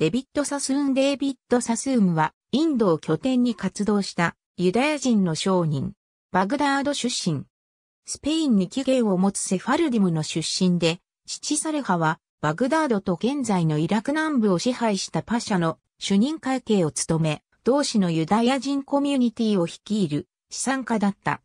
デビッド・サスーン・デイビッド・サスーンは、インドを拠点に活動したユダヤ人の商人、バグダード出身。スペインに起源を持つセファルディムの出身で、父サレハはバグダードと現在のイラク南部を支配したパシャの主任会計を務め、同氏のユダヤ人コミュニティを率いる資産家だった。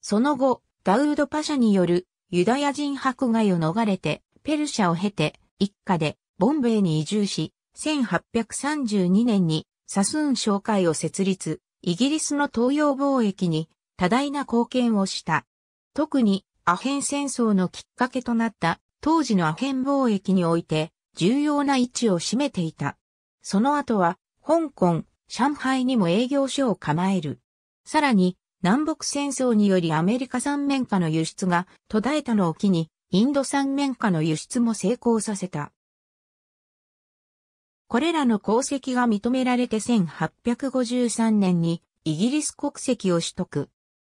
その後、ダウード・パシャによるユダヤ人迫害を逃れて、ペルシャを経て、一家でボンベイに移住し、1832年にサスーン商会を設立、イギリスの東洋貿易に多大な貢献をした。特にアヘン戦争のきっかけとなった当時のアヘン貿易において重要な位置を占めていた。その後は香港、上海にも営業所を構える。さらに南北戦争によりアメリカ産綿花の輸出が途絶えたのを機にインド産綿花の輸出も成功させた。これらの功績が認められて1853年にイギリス国籍を取得。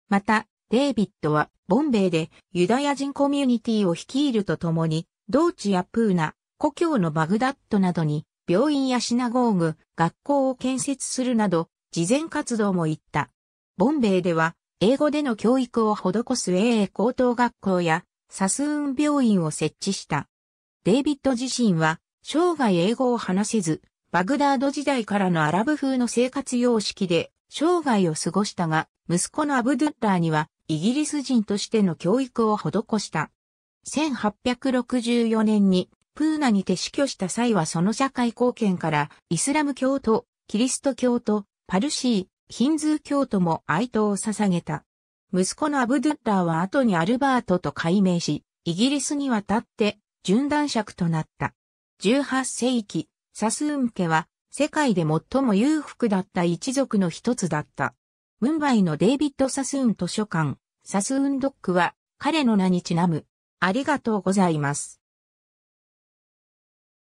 また、デイビッドはボンベイでユダヤ人コミュニティを率いるとともに、ドーチやプーナ、故郷のバグダッドなどに病院やシナゴーグ、学校を建設するなど、慈善活動も行った。ボンベイでは、英語での教育を施す英英高等学校や、サスーン病院を設置した。デイビッド自身は、生涯英語を話せず、バグダード時代からのアラブ風の生活様式で生涯を過ごしたが、息子のアブドゥッラーにはイギリス人としての教育を施した。1864年にプーナにて死去した際はその社会貢献からイスラム教徒、キリスト教徒、パルシー、ヒンズー教徒も哀悼を捧げた。息子のアブドゥッラーは後にアルバートと改名し、イギリスに渡って准男爵となった。18世紀、サスーン家は世界で最も裕福だった一族の一つだった。ムンバイのデイビッド・サスーン図書館、サスーンドックは彼の名にちなむ。ありがとうございます。